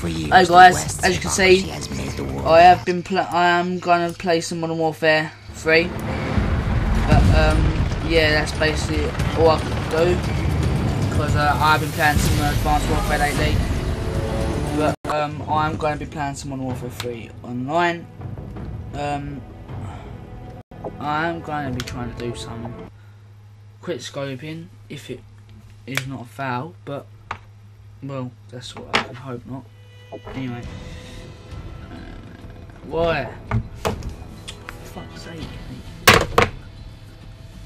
Hey guys, as you can see, hypocrisy has made the war I have been. I am gonna play some Modern Warfare 3. But um, yeah, that's basically all I can do because uh, I've been playing some Advanced Warfare lately. But um, I'm going to be playing some Modern Warfare 3 online. Um, I'm going to be trying to do some quick scoping if it is not a foul, but well, that's what I hope not. Anyway. Why? For fuck's sake. mate.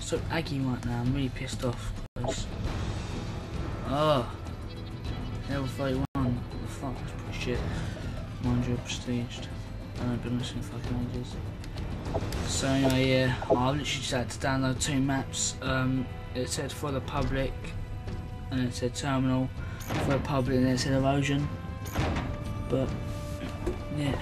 So aggy right now, I'm really pissed off. Cause, oh, level 31. What the fuck, that's pretty shit. Mind you, prestiged. I haven't been listening fucking ages. So anyway, yeah, I've literally just had to download two maps. Um, it said for the public, and it said terminal for the public, and it said erosion. But yeah.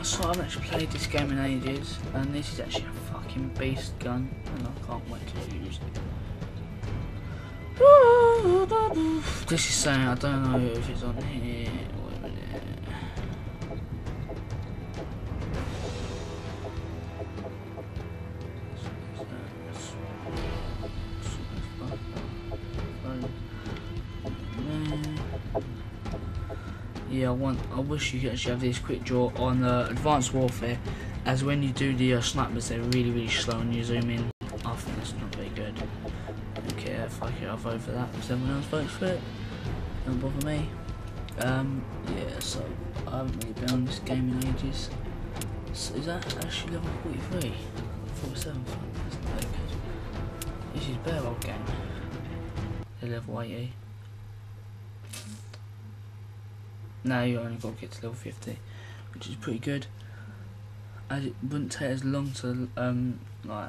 So I've actually played this game in ages, and this is actually a fucking beast gun, and I can't wait to use it. Ah, this is saying I don't know if it's on here. Yeah, I want. I wish you could actually have this quick draw on uh, Advanced Warfare, as when you do the uh, snipers, they're really, really slow and you zoom in. I think that's not very good. Okay, if I can, I'll vote for that. If someone else votes for it, don't bother me. Um, yeah, so I haven't really been on this game in ages. So is that actually level 43? 47? That's not good. This is old game. They're level 80. Now you only got to get to level 50, which is pretty good. As it wouldn't take as long to um like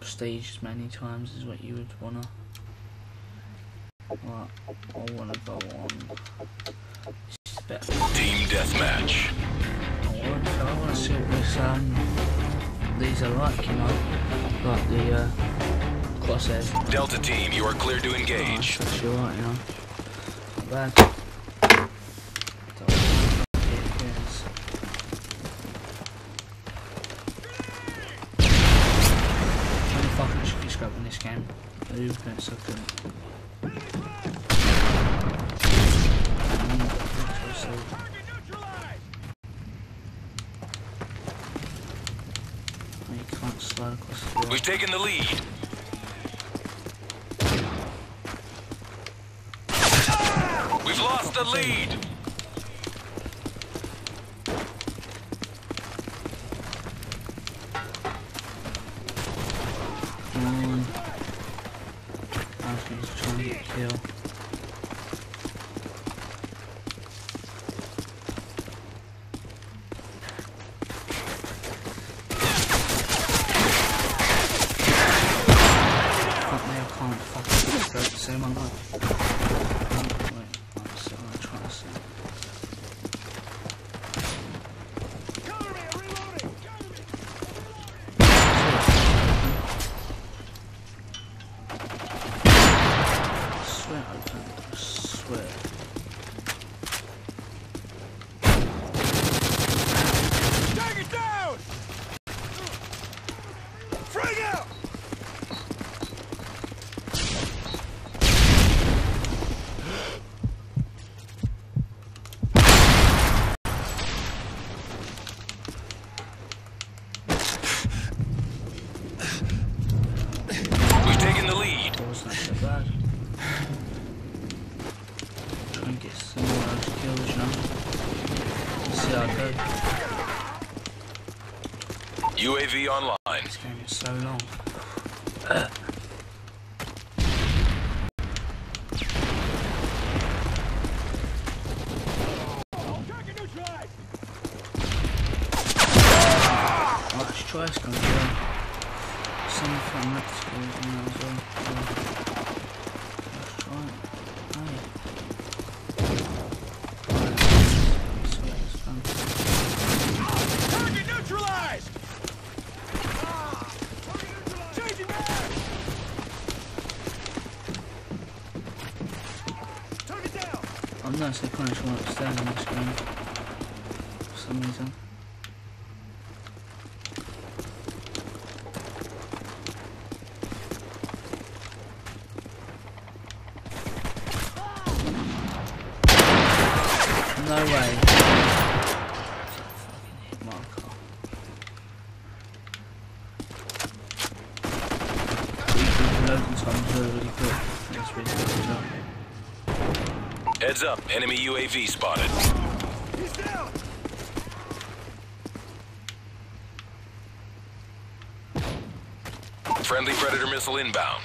prestige as many times as what you would wanna. Right, I wanna go on. This is better. Team deathmatch. I want, I want to see what this um these are like, you know, like the uh, crosshairs. Delta team, you are clear to Oh, engage. that's actually alright, you know. Not bad. Across the wall. We've taken the lead. We've lost the lead. Kill. Fuck me, I can't fucking stroke the same one. Wait, I'm so I'm trying to see. I swear I can. I swear. Target down. Frag out. We've taken the lead. That wasn't so bad. Try and get some more of those kills, you know. See how I go. UAV online. This game is so long. Let's try this gun as. Some from in as well. They punish one upstairs on the screen. For some reason. No way. It's a fucking hit marker. Loading times really, really quick. That's really good as well. Heads up. Enemy UAV spotted. He's down! Friendly Predator missile inbound.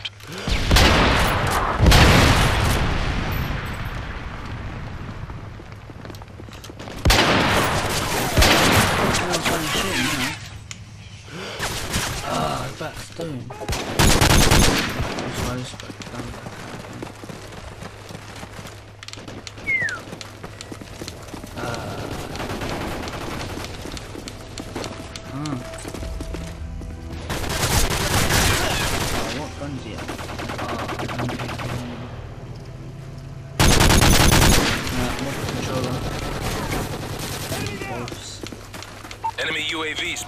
Oh. Ah, doom. Close,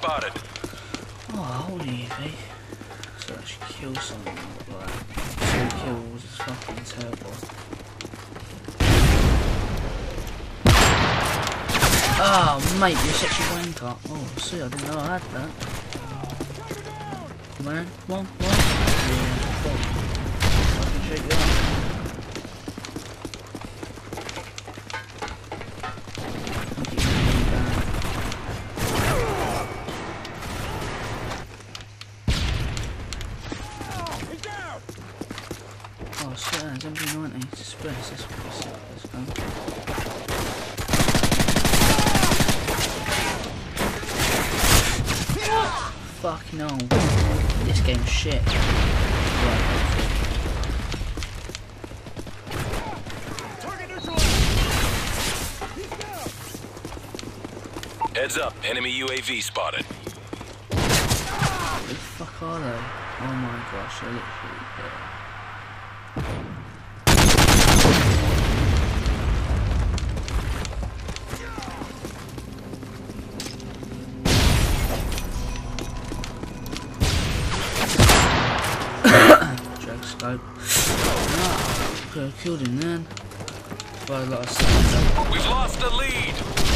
spotted. Oh, holy UV. So should kill someone like that. Two kills is fucking terrible. Oh, mate, you're such a wanker. Oh, see, I didn't know I had that. Come on, come on, come on. Yeah. I can shake you up. MP90. Express, that's what I said. Let's go. Fuck no. This game's shit. Right, Target neutralized! He's down! Heads up. Enemy UAV spotted. Who the fuck are they? Oh my gosh, they're literally there. Ah, could have killed him then. We've lost the lead.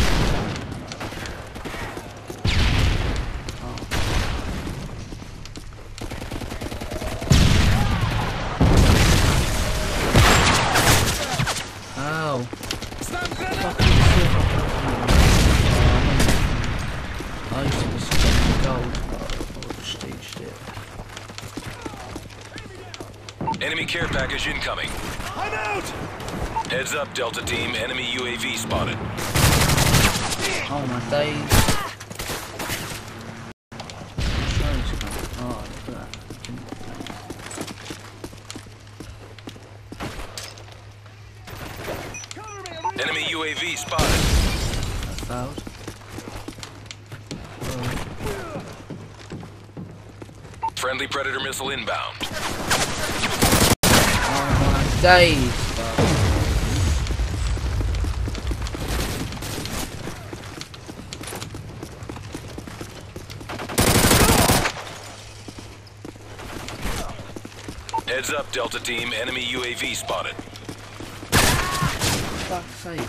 Enemy care package incoming. I'm out! Heads up, Delta Team. Enemy UAV spotted. Oh my days. Show's gone. Oh, look at that. Cover me! I'm Enemy UAV spotted. That failed. Friendly Predator missile inbound. Heads up, Delta Team. Enemy UAV spotted. Fuck's sake.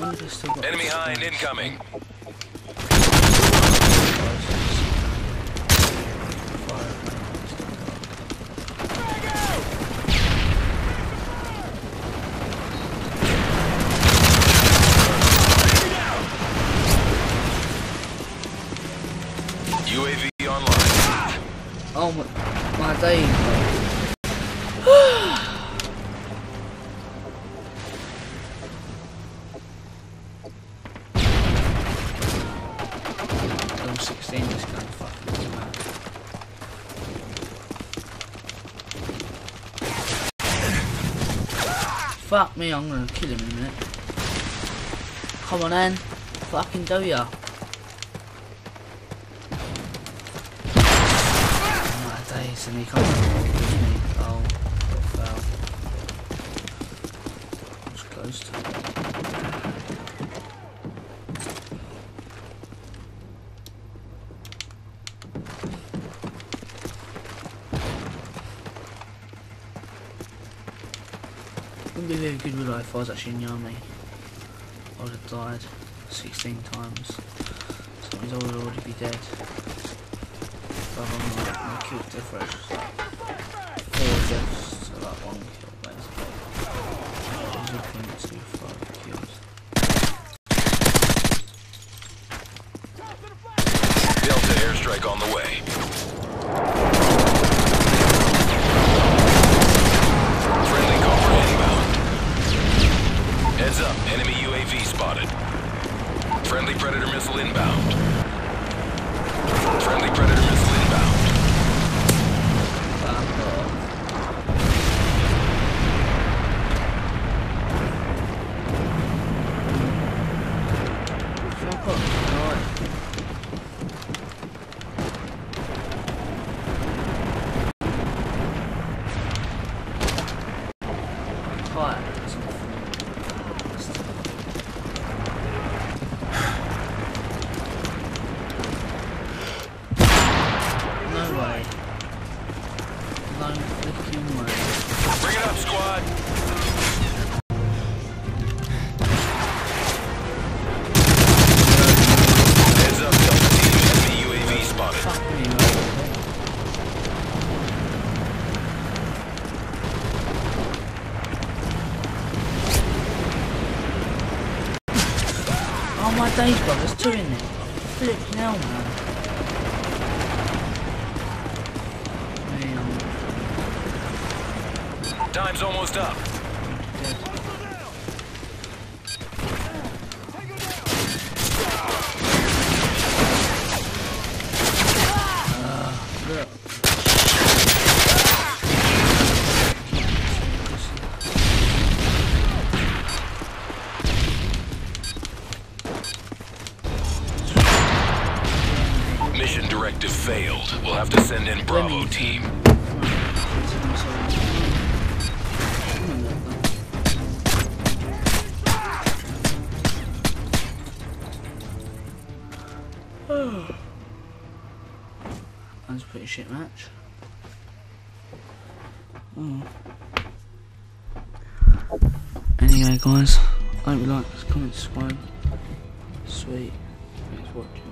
When have I still got Enemy hind incoming. Going fucking mad. Fuck me, I'm gonna kill him in a minute. Come on then. Fucking do ya. And he can't me. Oh, closed. Wouldn't be very good with life if I was actually in the army. I would have died 16 times. So I would already be dead. I'm like, my difference was like four deaths to one Days, bro, there's two in there. Flip now. Man, Time's almost up. Shit match. Oh. Anyway, guys, I hope you like, this, comment, subscribe. Sweet. Thanks for watching.